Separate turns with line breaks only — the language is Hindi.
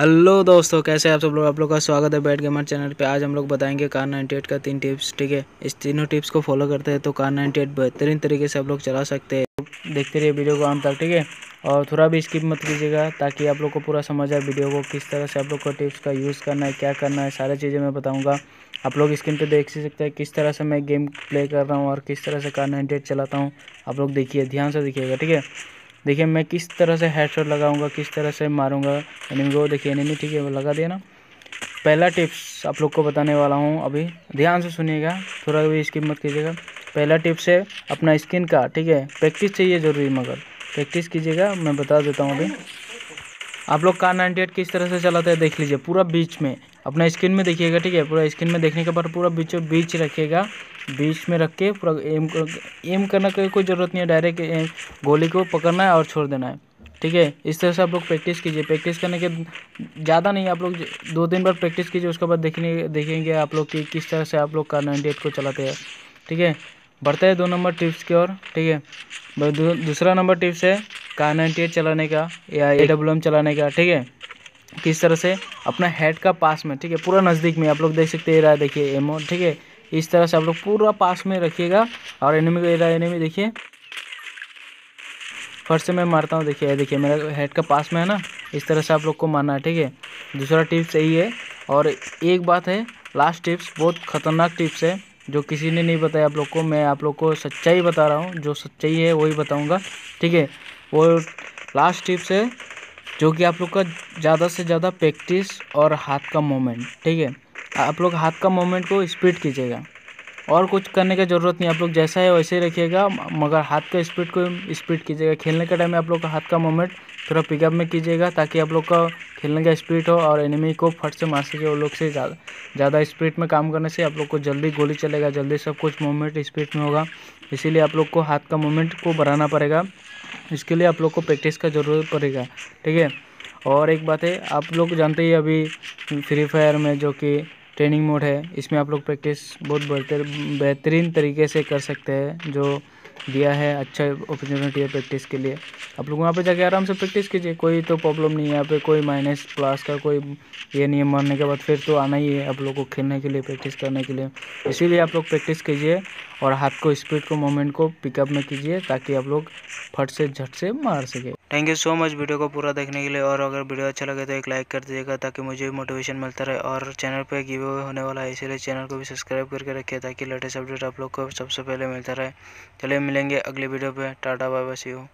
हेलो दोस्तों, कैसे आप सब लोग? आप लोग का स्वागत है बैट गेमर चैनल पे। आज हम लोग बताएँगे कार 98 का तीन टिप्स, ठीक है? इस तीनों टिप्स को फॉलो करते हैं तो कार 98 बेहतरीन तरीके से आप लोग चला सकते हैं। देखते रहिए वीडियो को आम तक, ठीक है? और थोड़ा भी स्किप मत कीजिएगा ताकि आप लोग को पूरा समझ आए वीडियो को, किस तरह से आप लोग को टिप्स का यूज़ करना है, क्या करना है, सारी चीज़ें मैं बताऊँगा। आप लोग स्क्रीन पर देख सकते हैं किस तरह से मैं गेम प्ले कर रहा हूँ और किस तरह से कार नाइन्टी चलाता हूँ। आप लोग देखिए, ध्यान से देखिएगा, ठीक है? देखिए, मैं किस तरह से हेडशॉट लगाऊँगा, किस तरह से मारूँगा एनिमी को देखिए एनिमी ठीक है, वो लगा दिया ना। पहला टिप्स आप लोग को बताने वाला हूँ अभी। ध्यान से सुनिएगा, थोड़ा भी स्किप मत कीजिएगा। पहला टिप्स है अपना स्किन का, ठीक है प्रैक्टिस चाहिए ज़रूरी, मगर प्रैक्टिस कीजिएगा, मैं बता देता हूँ अभी। आप लोग कार नाइन्टी एट किस तरह से चलाते हैं, देख लीजिए, पूरा बीच में। अपना स्क्रीन में देखिएगा, ठीक है, पूरा स्क्रीन में देखने के बाद पूरा बीचों बीच रखिएगा। बीच में रख के पूरा एम एम करने की कोई ज़रूरत नहीं है। डायरेक्ट गोली को पकड़ना है और छोड़ देना है। ठीक है? इस तरह से आप लोग प्रैक्टिस कीजिए। प्रैक्टिस करने के ज़्यादा नहीं, आप लोग दो दिन बाद प्रैक्टिस कीजिए। उसके बाद देखने, देखेंगे आप लोग कि किस तरह से आप लोग कार नाइन्टी को चलाते हैं। ठीक है? बढ़ते हैं दो नंबर टिप्स की ओर। ठीक है? दूसरा नंबर टिप्स है कार नाइन्टी चलाने का या ए डब्ल्यू एम चलाने का। ठीक है? किस तरह से? अपना हेड का पास में। ठीक है? पूरा नज़दीक में आप लोग देख सकते हैं। रहा, देखिए एमओ ठीक है? इस तरह से आप लोग पूरा पास में रखिएगा। और एनिमी को एरा एनिमी देखिए। फ़र्स्ट से मैं मारता हूँ, देखिए देखिए, मेरा हेड का पास में है ना? इस तरह से आप लोग को मारना है, ठीक है? दूसरा टिप्स यही है। और एक बात है लास्ट टिप्स बहुत ख़तरनाक टिप्स है, जो किसी ने नहीं बताया आप लोग को। मैं आप लोग को सच्चाई बता रहा हूँ, जो सच्चाई है वही बताऊँगा, ठीक है? वो लास्ट टिप्स है, जो कि आप लोग का ज़्यादा से ज़्यादा प्रैक्टिस और हाथ का मोमेंट ठीक है? आप लोग हाथ का मोमेंट को स्पीड कीजिएगा। और कुछ करने की ज़रूरत नहीं, आप लोग जैसा है वैसे ही रखिएगा, मगर हाथ का स्पीड को स्पीड कीजिएगा। खेलने के टाइम में आप लोग का हाथ का मोमेंट थोड़ा पिकअप में कीजिएगा, ताकि आप लोग का खेलने का स्पीड हो और एनिमी को फट से मार सके, वो लोग से ज़्यादा ज़्यादा स्पीड में काम करने से आप लोग को जल्दी गोली चलेगा, जल्दी सब कुछ मूवमेंट स्पीड में होगा। इसीलिए आप लोग को हाथ का मूवमेंट को बढ़ाना पड़ेगा। इसके लिए आप लोग को प्रैक्टिस का ज़रूरत पड़ेगा, ठीक है? और एक बात है, आप लोग जानते ही अभी फ्री फायर में जो कि ट्रेनिंग मोड है। इसमें आप लोग प्रैक्टिस बहुत बेहतर, बेहतरीन तरीके से कर सकते हैं, जो दिया है अच्छा अपॉर्चुनिटी है प्रैक्टिस के लिए। आप लोग वहाँ पे जाके आराम से प्रैक्टिस कीजिए, कोई तो प्रॉब्लम नहीं है। यहाँ पे कोई माइनस प्लस का कोई ये नहीं है, मरने के बाद फिर तो आना ही है आप लोग को खेलने के लिए, प्रैक्टिस करने के लिए। इसीलिए आप लोग प्रैक्टिस कीजिए और हाथ को स्पीड को मोमेंट को पिकअप में कीजिए, ताकि आप लोग फट से, झट से मार सके। Thank you so much video को पूरा देखने के लिए और अगर वीडियो अच्छा लगे तो एक लाइक कर दीजिएगा ताकि मुझे भी मोटिवेशन मिलता रहे और चैनल पर गिवे होने वाला है, इसीलिए चैनल को भी सब्सक्राइब करके रखिए ताकि लेटेस्ट अपडेट आप लोग को सबसे पहले मिलता रहे। चलिए मिलेंगे अगली वीडियो पर tata bye bye see you